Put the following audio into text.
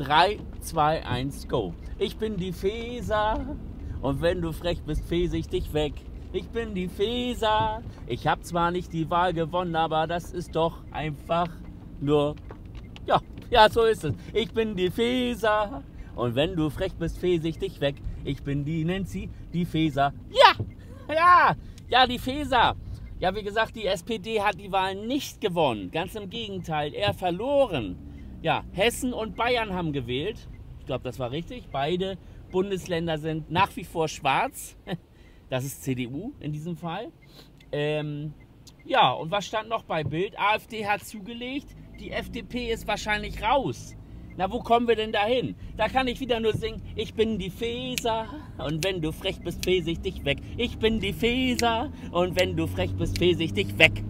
3, 2, 1, go. Ich bin die Feser und wenn du frech bist, fese ich dich weg. Ich bin die Feser. Ich habe zwar nicht die Wahl gewonnen, aber das ist doch einfach nur. Ja, ja, so ist es. Ich bin die Feser. Und wenn du frech bist, fese ich dich weg. Ich bin die Nancy, die Feser. Ja, ja, ja, die Feser. Ja, wie gesagt, die SPD hat die Wahl nicht gewonnen. Ganz im Gegenteil, eher verloren. Ja, Hessen und Bayern haben gewählt. Ich glaube, das war richtig. Beide Bundesländer sind nach wie vor schwarz. Das ist CDU in diesem Fall. Ähm, ja, und was stand noch bei Bild? AfD hat zugelegt, die FDP ist wahrscheinlich raus. Na, wo kommen wir denn dahin? Da kann ich wieder nur singen, ich bin die Feser und wenn du frech bist, fese ich dich weg. Ich bin die Feser und wenn du frech bist, fese ich dich weg.